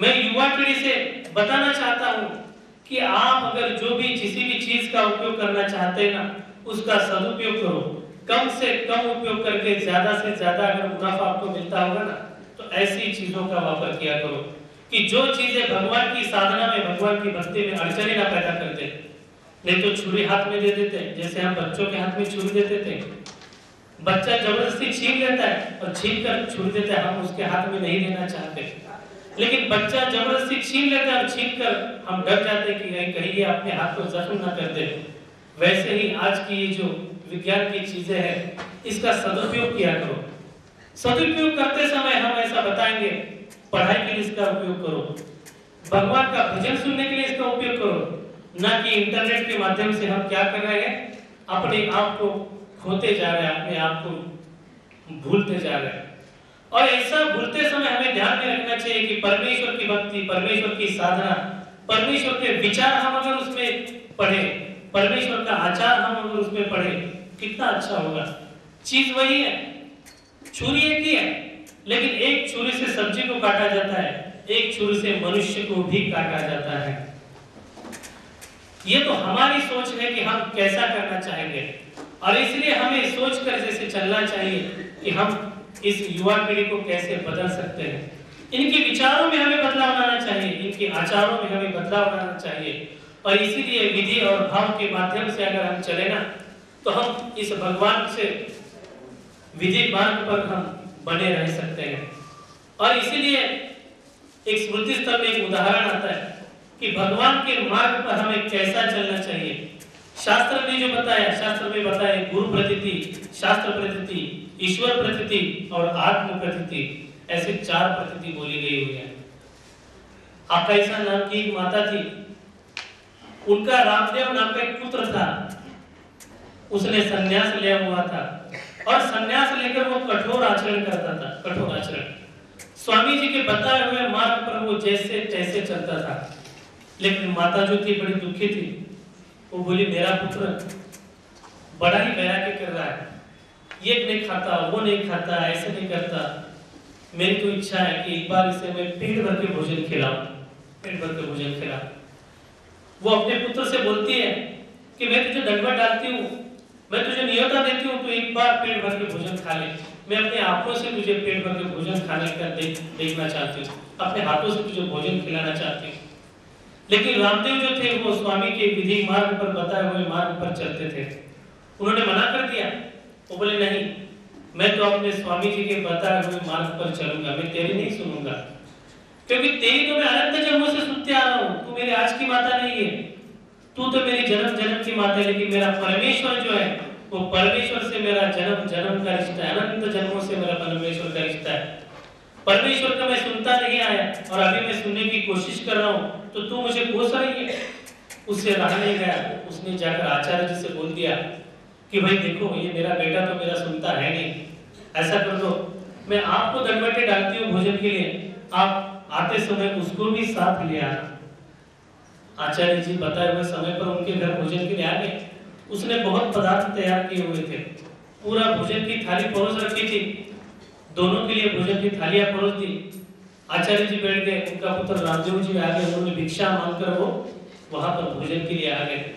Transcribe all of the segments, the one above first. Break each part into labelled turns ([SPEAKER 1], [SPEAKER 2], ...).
[SPEAKER 1] मैं युवा पीढ़ी से बताना चाहता हूँ कि आप अगर जो भी, किसी भी चीज़ का उपयोग करना चाहते हैं ना, उसका सदुपयोग करो। कम से कम उपयोग करके ज़्यादा से ज़्यादा अगर मुनाफा आपको मिलता होगा ना तो ऐसी चीज़ों का वापर किया करो कि जो चीज़ें भगवान की साधना में, भगवान की भक्ति में अड़चने ना पैदा करते नहीं तो छुरी हाथ में दे देते, जैसे हम बच्चों के हाथ में छुरी देते। थे बच्चा ज़बरदस्ती छीन लेता है और छीन कर छुरी देता है, हम उसके हाथ में नहीं देना चाहते। लेकिन बच्चा ज़बरदस्ती छीन लेता है छीन कर हम डर जाते हैं कि कहीं ये अपने हाथ को जख्म ना कर दे। वैसे ही आज की ये जो विज्ञान की चीज़ें हैं, इसका सदुपयोग किया करो। सदुपयोग करते समय हम ऐसा बताएँगे, पढ़ाई के लिए इसका उपयोग करो। भगवान का भजन सुनने के लिए इसका उपयोग करो। ना कि इंटरनेट के माध्यम से हम क्या कर रहे हैं, अपने आप को खोते जा रहे हैं, अपने आप को भूलते जा रहे हैं। और ऐसा भूलते समय हमें ध्यान में रखना चाहिए कि परमेश्वर की भक्ति, परमेश्वर की साधना, परमेश्वर के विचार हम अगर उसमें पढ़े, परमेश्वर का आचार हम अगर उसमें पढ़े, कितना अच्छा होगा। चीज़ वही है, छुरी एक ही है, लेकिन एक छुरी से सब्ज़ी को काटा जाता है, एक छुरी से मनुष्य को भी काटा जाता है। ये तो हमारी सोच है कि हम कैसा करना चाहेंगे, और इसलिए हमें सोच कर जैसे चलना चाहिए कि हम इस युवा पीढ़ी को कैसे बदल सकते हैं? इनके विचारों में हमें बदलाव लाना चाहिए, इनके आचारों में हमें बदलाव लाना चाहिए। और इसीलिए विधि और भाव के माध्यम से अगर हम चले ना तो हम इस भगवान से विधि मार्ग पर हम बने रह सकते हैं। और इसीलिए एक स्मृति स्तर में एक उदाहरण आता है कि भगवान के मार्ग पर हमें कैसा चलना चाहिए? शास्त्र ने जो बताया शास्त्र में बताया गुरु प्रतीति, शास्त्र प्रतीति, ईश्वर प्रतीति और आत्म प्रतीति, ऐसे चार प्रतीति बोली गई हुई है। आपका ऐसा नाम की एक माता थी, उनका रामदेव नाम का एक पुत्र था, उसने संन्यास लिया हुआ था और संन्यास लेकर वो कठोर आचरण करता था, कठोर आचरण। स्वामी जी के बताए हुए मार्ग पर वो जैसे तैसे चलता था, लेकिन माता जो थी, बड़ी दुखी थी। वो बोली, मेरा पुत्र बड़ा ही वैराग्य कर रहा है। ये नहीं खाता, वो नहीं खाता, ऐसे नहीं करता। मेरी तो इच्छा है कि एक बार इसे मैं पेट भर के भोजन खिलाऊं, पेट भर के भोजन खिलाऊं। वो अपने पुत्र से बोलती है कि, मैं तुझे दंडवत डालती हूँ, मैं तुझे नियता देती हूँ तो एक बार पेट भर के भोजन खा ले। मैं अपने आँखों से तुझे पेट भर के भोजन खाने का देख देखना चाहती हूँ, अपने हाथों से तुझे भोजन खिलाना चाहती हूँ। लेकिन रामदेव जो थे, वो स्वामी के विधि मार्ग पर बताए हुए मार्ग पर चलते थे। उन्होंने मना कर दिया। वो बोले, नहीं, मैं तो अपने स्वामी जी के बताए हुए मार्ग पर चलूँगा, मैं तेरी नहीं सुनूँगा। क्योंकि तेरी तो मैं अनंत जन्मों से सुनते आ रहा हूँ, तू मेरी आज की माता नहीं है। तू तो मेरी जन्म जन्म की माता है, लेकिन मेरा परमेश्वर जो है, वो परमेश्वर से मेरा जन्म जन्म का रिश्ता है, अनंत जन्मों से मेरा परमेश्वर का रिश्ता है। परमेश्वर का मैं सुनता नहीं आया और अभी मैं सुनने की कोशिश कर रहा हूँ तो तू मुझे कोस रही है। उससे रहा नहीं गया। उसने जाकर आचार्य जी से बोल दिया कि भाई देखो, ये मेरा बेटा तो मेरा सुनता है नहीं। ऐसा कर दो। मैं आपको दंडवटे डालती हूँ भोजन के लिए। आप आते समय उसको भी साथ ले आना। आचार्य जी बताए हुए समय पर उनके घर भोजन के लिए आ गए। उसने बहुत पदार्थ तैयार किए हुए थे। पूरा भोजन की थाली परोस रखी थी। दोनों के लिए भोजन की थालियाँ परोस। दी आचार्य जी बैठ गए, उनका पुत्र रामदेव जी आ गए उन्होंने भिक्षा मांगकर वो वहाँ पर भोजन के लिए आ गए।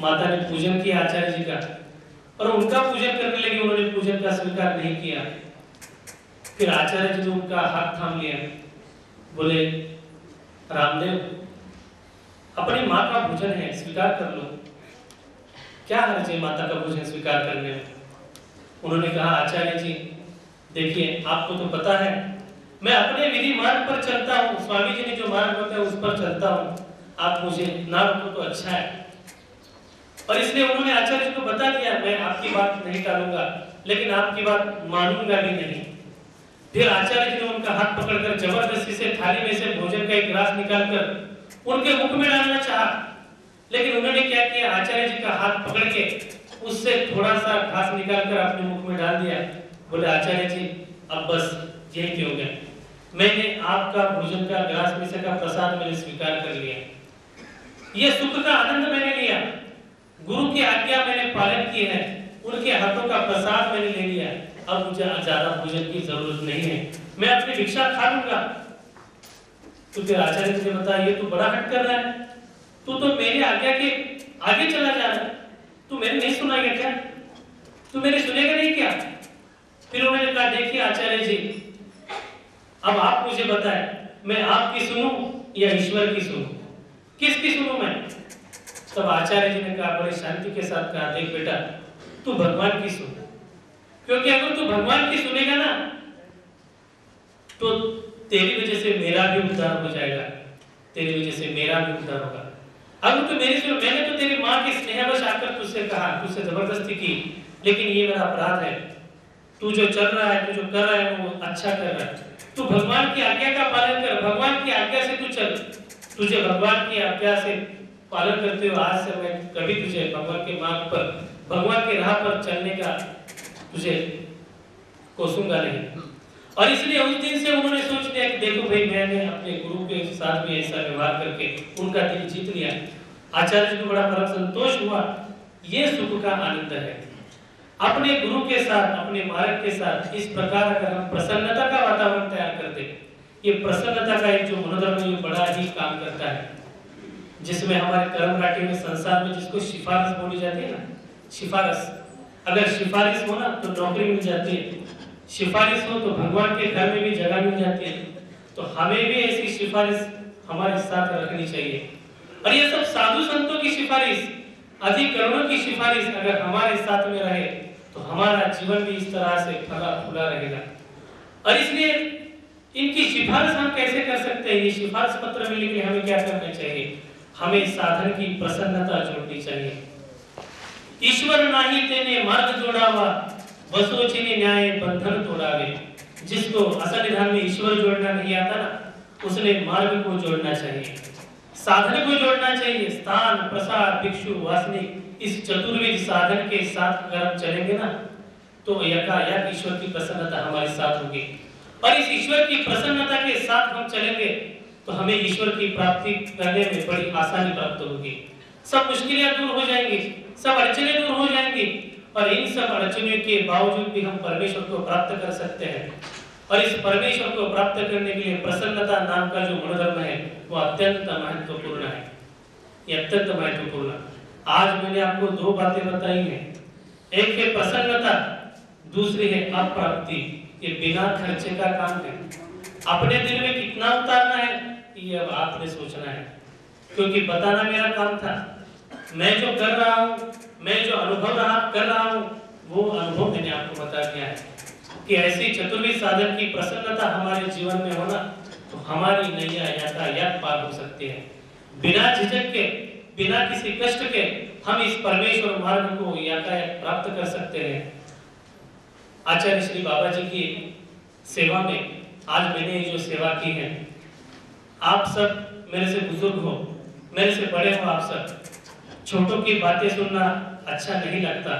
[SPEAKER 1] माता ने पूजन किया आचार्य जी का, और उनका पूजन करने लगे, उन्होंने पूजन का स्वीकार नहीं किया। फिर आचार्य जी ने उनका हाथ थाम लिया। बोले, रामदेव, अपनी माँ का भोजन है, स्वीकार कर लो। क्या हर्ज है माता का भोजन स्वीकार करने में? उन्होंने कहा, आचार्य जी देखिए, आपको तो पता है, मैं अपने विधि मार्ग पर चलता हूँ, स्वामी जी ने जो मार्ग बताया उस पर चलता हूँ। आप मुझे ना रोको तो अच्छा है। और इसलिए उन्होंने आचार्य को बता दिया, मैं आपकी बात नहीं टालूँगा, लेकिन आपकी बात मानूँगा भी नहीं। फिर आचार्य जी ने उनका हाथ पकड़कर ज़बरदस्ती से थाली में से भोजन का एक गिलास निकालकर उनके मुख में डालना चाहा। लेकिन उन्होंने क्या किया? आचार्य जी का हाथ पकड़ के उससे थोड़ा सा घास निकालकर अपने मुख में डाल दिया। बोले, आचार्य जी, अब बस यही क्यों गया। मैंने आपका भोजन का ग्लास में से का प्रसाद मैंने स्वीकार कर लिया। ये सुख का आनंद मैंने लिया। गुरु की आज्ञा मैंने पालन की है। उनके हाथों का प्रसाद मैंने ले लिया। अब मुझे ज़्यादा भोजन की ज़रूरत नहीं है। मैं अपनी भिक्षा खा लूँगा। तो फिर आचार्य जी ने बताया, ये तो बड़ा हट कर रहा है। तू तो मेरी आज्ञा के आगे चला जा रहा है। तू मेरे नहीं सुनाएगा क्या? तू मेरे सुनेगा नहीं क्या? फिर उन्होंने कहा, देखिए आचार्य जी, अब आप मुझे बताएँ, मैं आपकी सुनूं या ईश्वर की सुनूं? किसकी सुनूं मैं? तब आचार्य जी ने कहा, बड़ी शांति के साथ कहा, देख बेटा, तू भगवान की सुन। क्योंकि अगर तू भगवान की सुनेगा ना तो तेरी वजह से मेरा भी उद्धार हो जाएगा, तेरी वजह से मेरा भी उद्धार होगा। अगर तू मेरी सुन, मैंने तो तेरी माँ की स्नेहवश आकर तुझसे कहा, तुझसे ज़बरदस्ती की, लेकिन ये मेरा अपराध है। तू जो चल रहा है, तू जो कर रहा है, वो अच्छा कर रहा है। तू भगवान की आज्ञा का पालन कर, भगवान की आज्ञा से तू चल। तुझे भगवान की आज्ञा से पालन करते हुए आज से मैं कभी तुझे भगवान के मार्ग पर, भगवान के राह पर चलने का तुझे कोसूँगा नहीं। और इसलिए उस दिन से उन्होंने सोच लिया कि देखो भाई, मैंने अपने गुरु के साथ भी ऐसा व्यवहार करके उनका दिल जीत लिया। आचार्य को बड़ा परम संतोष हुआ। ये सुख का आनंद है। अपने गुरु के साथ, अपने मार्ग के साथ इस प्रकार अगर हम प्रसन्नता का वातावरण तैयार करते, ये प्रसन्नता का एक जो मनोधर्म है बड़ा ही काम करता है। जिसमें हमारे कर्म राठी में संसार में जिसको सिफारिश बोली जाती है ना, सिफारिश। अगर सिफारिश हो ना तो नौकरी मिल जाती है। सिफारिश हो तो भगवान के घर में भी जगह मिल जाती है। तो हमें भी ऐसी सिफारिश हमारे साथ रखनी चाहिए। और ये सब साधु संतों की सिफारिश, अधिकरणों की सिफारिश अगर हमारे साथ में रहे तो हमारा जीवन भी इस तरह से फला फूला रहेगा। और इसलिए इनकी सिफारिश हम कैसे कर सकते हैं? ये सिफारिश पत्र के लिए हमें क्या करना चाहिए? हमें साधन की प्रसन्नता जोड़नी चाहिए। ईश्वर नाही तेने मार्ग जोड़ावा, वसोचिनी न्याय बंधन तोड़ावे। जिसको असल निधान में ईश्वर जोड़ना नहीं आता ना, उसने मार्ग को जोड़ना चाहिए। साधन को जोड़ना चाहिए। स्थान, प्रसाद, भिक्षु वासनिक इस चतुर्विध साधन के साथ अगर हम चलेंगे ना तो यकायक ईश्वर की प्रसन्नता हमारे साथ होगी। और इस ईश्वर की प्रसन्नता के साथ हम चलेंगे तो हमें ईश्वर की प्राप्ति करने में बड़ी आसानी प्राप्त होगी। सब मुश्किलें दूर हो जाएँगी, सब अड़चने दूर हो जाएँगी, और इन सब अड़चनों के बावजूद भी हम परमेश्वर को प्राप्त कर सकते हैं। और इस परमेश्वर को प्राप्त करने के लिए प्रसन्नता नाम का जो मनोधर्म है, वो अत्यंत महत्वपूर्ण है। ये अत्यंत महत्वपूर्ण। आज मैंने आपको दो बातें बताई हैं। एक है प्रसन्नता, दूसरी है अप्राप्ति। ये बिना खर्चे का काम है। अपने दिल में कितना उतारना है, ये अब आपने सोचना है। क्योंकि बताना मेरा काम था। मैं जो कर रहा हूँ, मैं जो अनुभव रहा, कर रहा हूँ, वो अनुभव मैंने आपको बता दिया है। कि ऐसी चतुर्वी साधन की प्रसन्नता हमारे जीवन में होना तो हमारी नैया यातायात पार हो सकती है। बिना झिझक के, बिना किसी कष्ट के हम इस परमेश्वर मार्ग को यातायात प्राप्त कर सकते हैं। आचार्य श्री बाबा जी की सेवा में आज मैंने जो सेवा की है, आप सब मेरे से बुज़ुर्ग हो, मेरे से बड़े हो आप सब, छोटों की बातें सुनना अच्छा नहीं लगता।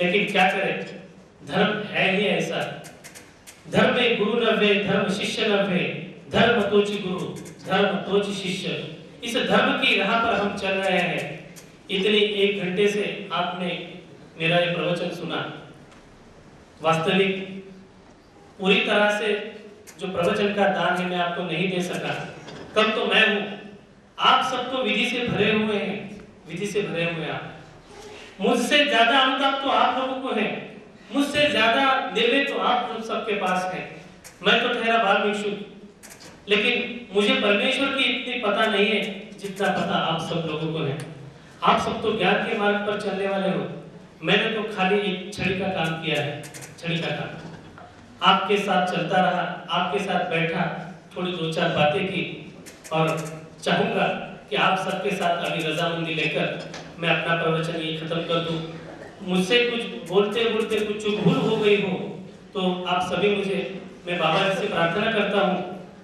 [SPEAKER 1] लेकिन क्या करें? धर्म है ही ऐसा। धर्म में गुरु नव्हे, धर्म शिष्य नव्हे, धर्म तोच गुरु, धर्म तोच शिष्य। इस धर्म की राह पर हम चल रहे हैं। इतने एक घंटे से आपने मेरा ये प्रवचन सुना। वास्तविक पूरी तरह से जो प्रवचन का दान है मैं आपको नहीं दे सका। कम तो मैं हूँ। आप सब तो विधि से भरे हुए हैं। विधि से भरे हुए आप। मुझसे ज़्यादा अनुताप तो आप लोगों को है। मुझसे ज़्यादा निर्णय तो आप सबके पास है। मैं तो ठहरा बाल भिक्षु लेकिन मुझे परमेश्वर की इतनी पता नहीं है जितना पता आप सब लोगों को है। आप सब तो ज्ञान के मार्ग पर चलने वाले हो। मैंने तो खाली एक छड़ी का काम किया है। छड़ी का काम। आपके साथ चलता रहा, आपके साथ बैठा, थोड़ी दो चार बातें की और चाहूँगा कि आप सबके साथ अभी रजामंदी लेकर मैं अपना प्रवचन ये खत्म कर दूँ। मुझसे कुछ बोलते बोलते कुछ भूल हो गई हो तो आप सभी मुझे, मैं बाबा जी से प्रार्थना करता हूँ,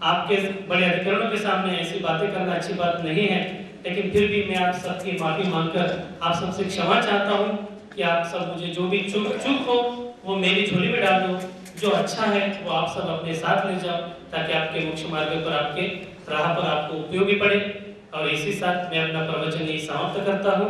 [SPEAKER 1] आपके बड़े अधिकरणों के सामने ऐसी बातें करना अच्छी बात नहीं है, लेकिन फिर भी मैं आप सबकी माफ़ी मांगकर आप सबसे क्षमा चाहता हूँ कि आप सब मुझे जो भी चूक चूक हो, वो मेरी झोली में डाल दो, जो अच्छा है, वो आप सब अपने साथ ले जाओ, ताकि आपके मुख्य मार्ग पर आपके राह पर आपको उपयोगी पड़े, और इसी साथ मैं अपना प्रवचन यही समाप्त करता हूँ।